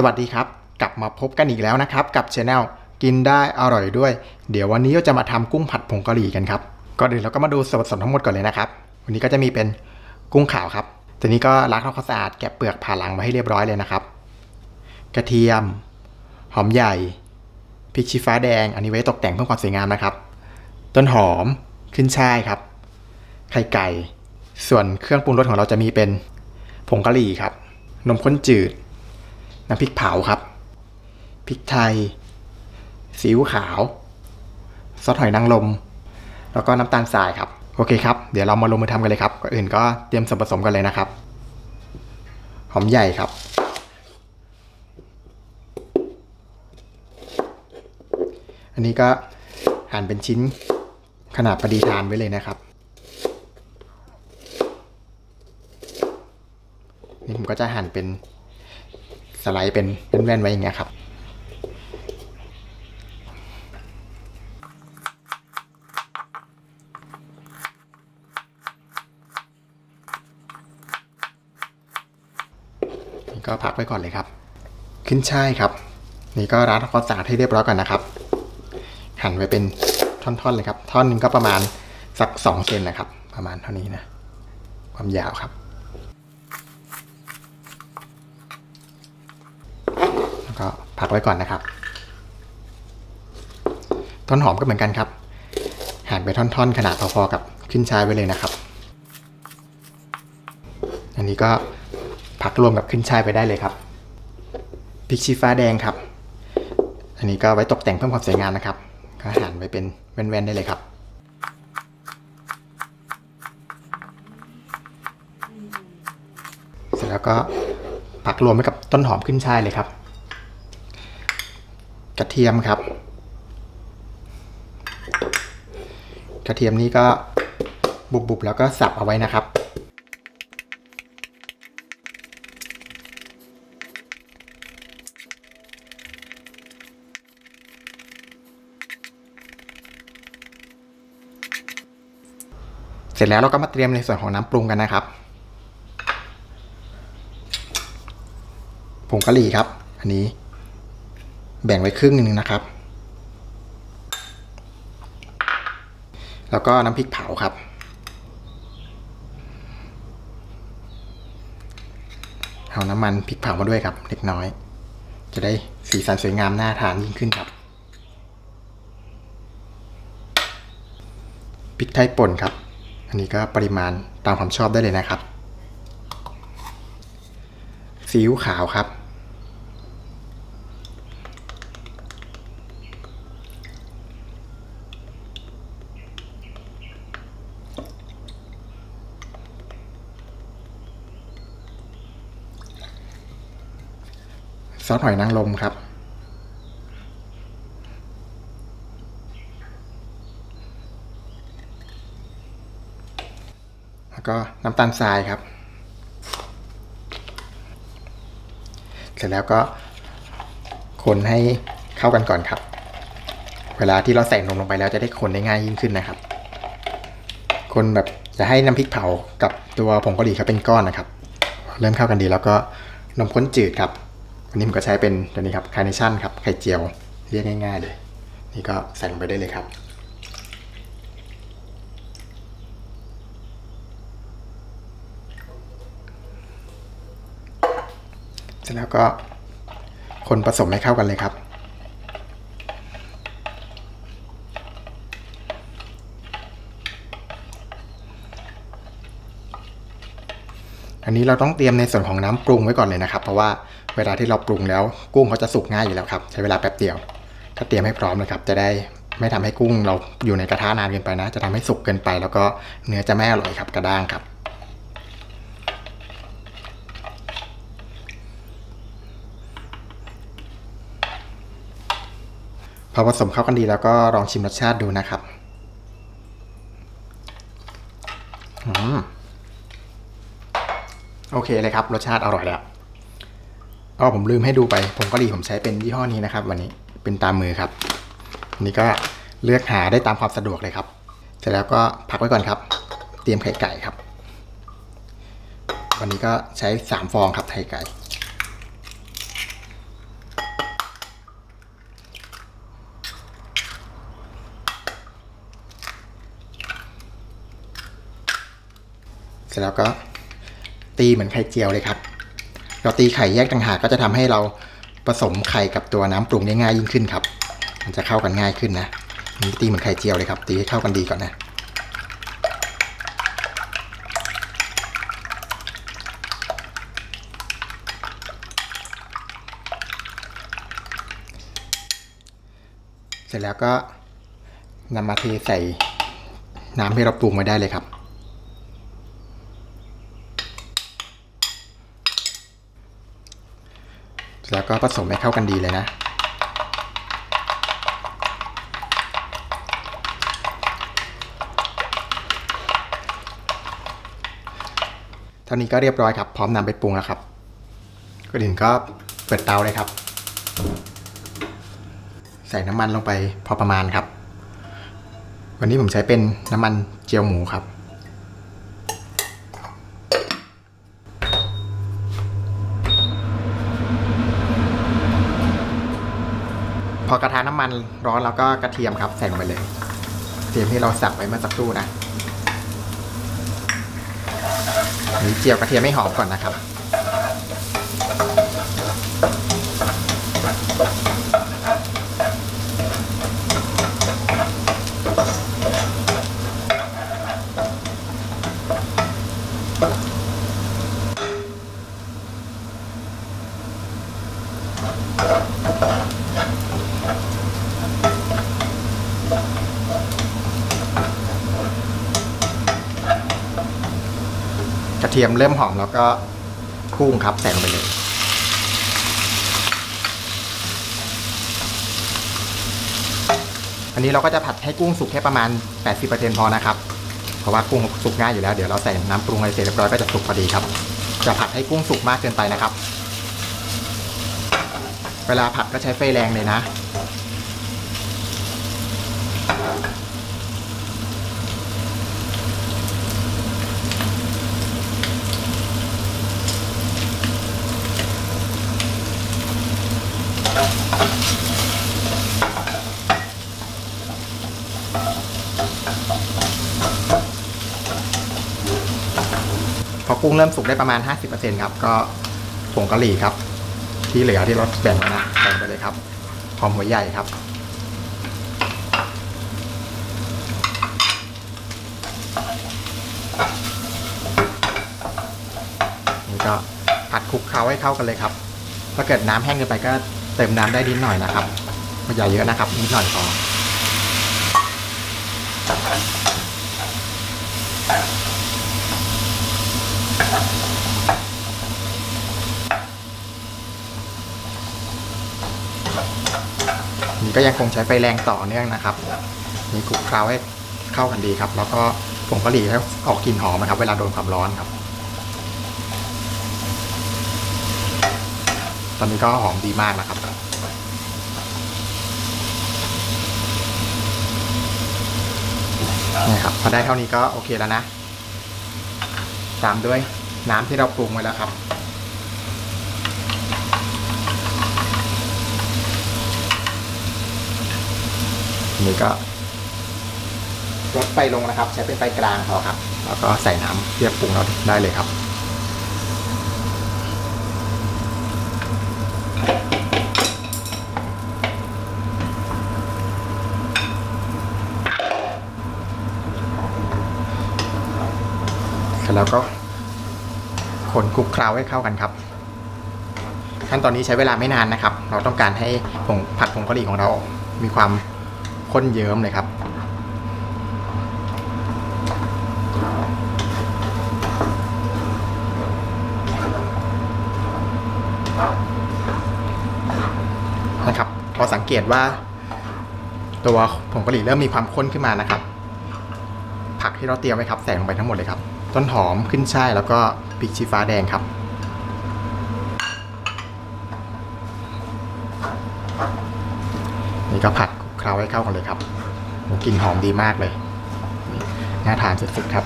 สวัสดีครับ กลับมาพบกันอีกแล้วนะครับ กับช anel กินได้อร่อยด้วย เดี๋ยววันนี้เราจะมาทำกุ้งผัดผงกะหรี่กันครับก่อนอื่นเราก็มาดูส่วนผสมทั้งหมดก่อนเลยนะครับวันนี้ก็จะมีเป็นกุ้งขาวครับทีนี้ก็ล้างทำความสะอาดแกะเปลือกผ่าหลังมาให้เรียบร้อยเลยนะครับ กระเทียม หอมใหญ่พริกชี้ฟ้าแดงอันนี้ไว้ตกแต่งเพื่อความสวยงามนะครับ ต้นหอมขึ้นช่ายครับ ไข่ไก่ ส่วนเครื่องปรุงรสของเราจะมีเป็นผงกะหรี่ครับ นมข้นจืด น้ำพริกเผาครับพริกไทยซีอิ๊วขาวซอสหอยนางรมแล้วก็น้ำตาลทรายครับโอเคครับเดี๋ยวเรามาลงมือทำกันเลยครับก่อนอื่นก็เตรียมส่วนผสมกันเลยนะครับ หอมใหญ่ครับ อันนี้ก็หั่นเป็นชิ้นขนาดพอดีทานไว้เลยนะครับนี่ผมก็จะหั่นเป็น สไลด์เป็นเป็นแว่นไว้อย่างเงี้ยครับนี่ก็พักไว้ก่อนเลยครับ ขึ้นช่ายครับ นี่ก็ร้านความสะอาดให้เรียบร้อยก่อนนะครับ หั่นไว้เป็นท่อนๆเลยครับ ท่อนหนึงก็ประมาณสักสองเซนนะครับ ประมาณเท่านี้นะ ความยาวครับ แล้ว ก็พักไว้ก่อนนะครับ ต้นหอมก็เหมือนกันครับ หั่นไปท่อนๆ ขนาดพอๆกับขึ้นช่ายไว้เลยนะครับ อันนี้ก็พักรวมกับขึ้นช่ายไปได้เลยครับพริกชี้ฟ้าแดงครับ อันนี้ก็ไว้ตกแต่งเพิ่มความสวยงามนะครับ ก็หั่นไว้เป็นแว่นๆได้เลยครับเสร็จแล้วก็ผักรวมไว้กับต้นหอมขึ้นช่ายเลยครับ กระเทียมครับ กระเทียมนี้ก็บุบๆแล้วก็สับเอาไว้นะครับ เสร็จแล้วเราก็มาเตรียมในส่วนของน้ำปรุงกันนะครับผงกะหรี่ครับ อันนี้ แบ่งไว้ครึ่งหนึ่งนะครับ แล้วก็น้ำพริกเผาครับ เอาน้ำมันพริกเผามาด้วยครับ เล็กน้อย จะได้สีสันสวยงามน่าทานยิ่งขึ้นครับพริกไทยป่นครับ อันนี้ก็ปริมาณตามความชอบได้เลยนะครับ ซีอิ๊วขาวครับ ซอสหอยนางรมครับ แล้วก็น้ำตาลทรายครับ เสร็จแล้วก็คนให้เข้ากันก่อนครับ เวลาที่เราใส่นมลงไปแล้วจะได้คนได้ง่ายยิ่งขึ้นนะครับ คนแบบจะให้น้ำพริกเผากับตัวผงกะหรี่เขาเป็นก้อนนะครับ เริ่มเข้ากันดีแล้วก็นมข้นจืดครับ วันนี้ผมก็ใช้เป็นตัวนี้ครับคาร์เนชั่นครับไข่เจียวเรียกง่าย ๆ เลย นี่ก็ใส่ลงไปได้เลยครับ เสร็จแล้วก็คนผสมให้เข้ากันเลยครับอันนี้เราต้องเตรียมในส่วนของน้ำปรุงไว้ก่อนเลยนะครับ เพราะว่า เวลาที่เราปรุงแล้วกุ้งเขาจะสุกง่ายอยู่แล้วครับ ใช้เวลาแป๊บเดียวก็เตรียมให้พร้อมเลยครับ จะได้ไม่ทำให้กุ้งเราอยู่ในกระทะนานเกินไปนะ จะทำให้สุกเกินไป แล้วก็เนื้อจะไม่อร่อยครับกระด้างครับ พอผสมเข้ากันดีแล้วก็ลองชิมรสชาติดูนะครับอืมโอเคเลยครับ รสชาติอร่อยแล้ว อ๋อผมลืมให้ดูไป ผมก็ดีผมใช้เป็นยี่ห้อนี้นะครับ วันนี้เป็นตามมือครับ นี่ก็เลือกหาได้ตามความสะดวกเลยครับ เสร็จแล้วก็พักไว้ก่อนครับ เตรียมไข่ไก่ครับ วันนี้ก็ใช้3ฟองครับไข่ไก่เสร็จแล้วก็ตีเหมือนไข่เจียวเลยครับ เราตีไข่แยกต่างหากก็จะทำให้เราผสมไข่กับตัวน้ำปรุงได้ง่ายยิ่งขึ้นครับ มันจะเข้ากันง่ายขึ้นนะนี่ตีเหมือนไข่เจียวเลยครับตีให้เข้ากันดีก่อนนะเสร็จแล้วก็นำมาเทใส่น้ำที่เราปรุงไว้ได้เลยครับ แล้วก็ผสมให้เข้ากันดีเลยนะ เท่านี้ก็เรียบร้อยครับ พร้อมนำไปปรุงแล้วครับก็ถึงก็เปิดเตาเลยครับ ใส่น้ำมันลงไปพอประมาณครับ วันนี้ผมใช้เป็นน้ำมันเจียวหมูครับ พ อกระทะน้ำมันร้อนแล้วก็กระเทียมครับใส่ลงไปเลยกระเทียมที่เราสับไว้เมื่อสักครู่นะนี่เจียวกระเทียมไม่หอมก่อนนะครับ ทียมเริ่มหอมแล้วก็กุ้งครับใส่ลงไปเลย อันนี้เราก็จะผัดให้กุ้งสุกแค่ประมาณ 80%พอนะครับ เพราะว่ากุ้งสุกง่ายอยู่แล้ว เดี๋ยวเราใส่น้ำปรุงอะไรเสร็จเรียบร้อยก็จะสุกพอดีครับ จะผัดให้กุ้งสุกมากเกินไปนะครับ เวลาผัดก็ใช้ไฟแรงเลยนะ กุ้งเริ่มสุกได้ประมาณ 50%ครับ ก็ผงกะหรี่ครับ ที่เหลือที่เราแบ่งนะใส่ไปเลยครับหอมหัวใหญ่ครับ นี่ก็ผัดคลุกเคล้าให้เข้ากันเลยครับ ถ้าเกิดน้ำแห้งเกินไปก็เติมน้ำได้นิดหน่อยนะครับไม่อย่เยอะนะครับนิดหน่อยพอ นี่ ก็ยังคงใช้ไฟแรงต่อเนื่องนะครับมีคลุกเคล้าให้เข้ากันดีครับ แล้วก็ผงกะหรี่ให้ออกกลิ่นหอมนะครับ เวลาโดนความร้อนครับ ตอนนี้ก็หอมดีมากนะครับนี่ครับพอได้เท่านี้ก็โอเคแล้วนะ ตามด้วยน้ำที่เราปรุงไว้แล้วครับ นี่ก็ลดไฟลงนะครับ ใช้เป็นไฟกลางพอครับ แล้วก็ใส่น้ำเทียบปรุงเราได้เลยครับเสร็จแล้วก็คนคลุกเคล้าให้เข้ากันครับ ขั้นตอนนี้ใช้เวลาไม่นานนะครับ เราต้องการให้ผงผัดผงกะหรี่ของเรา มีความ ข้นเยิ้มเลยครับ นะครับ พอสังเกตว่า ตัวผงกะหรี่เริ่มมีความข้นขึ้นมานะครับ ผักที่เราเตรียมไว้ครับใส่ลงไปทั้งหมดเลยครับ ต้นหอมขึ้นช่ายแล้วก็พริกชี้ฟ้าแดงครับนี่ก็ผัด ล้าให้เข้ากันเลยครับกลิ่นหอมดีมากเลยน่าทานสุดๆครับ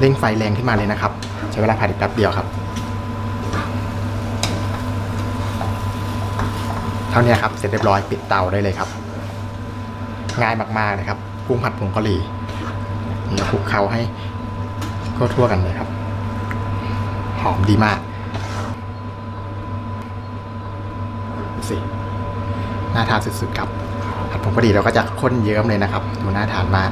เร่งไฟแรงขึ้นมาเลยนะครับ ใช้เวลาผัดอีกแป๊บเดียวครับ เท่านี้ครับเสร็จเรียบร้อยปิดเตาได้เลยครับ ง่ายมากๆเลยครับกุ้งผัดผงกะหรี่นี่คลุกเคล้าให้ทั่วๆกันเลยครับ หอมดีมากสิ น่าทานสุดๆครับผัดผงกะหรี่เราก็จะข้นเยิ้มเลยนะครับ ดูน่าทานมาก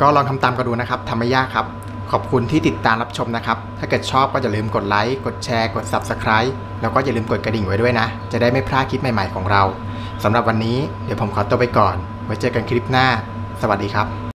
ก็ลองทำตามกันดูนะครับทำไม่ยากครับ ขอบคุณที่ติดตามรับชมนะครับ ถ้าเกิดชอบก็อย่าลืมกดไลค์กดแชร์กด Subscribe แล้วก็อย่าลืมกดกระดิ่งไว้ด้วยนะ จะได้ไม่พลาดคลิปใหม่ ๆของเราสำหรับวันนี้เดี๋ยวผมขอตัวไปก่อน ไว้เจอกันคลิปหน้า สวัสดีครับ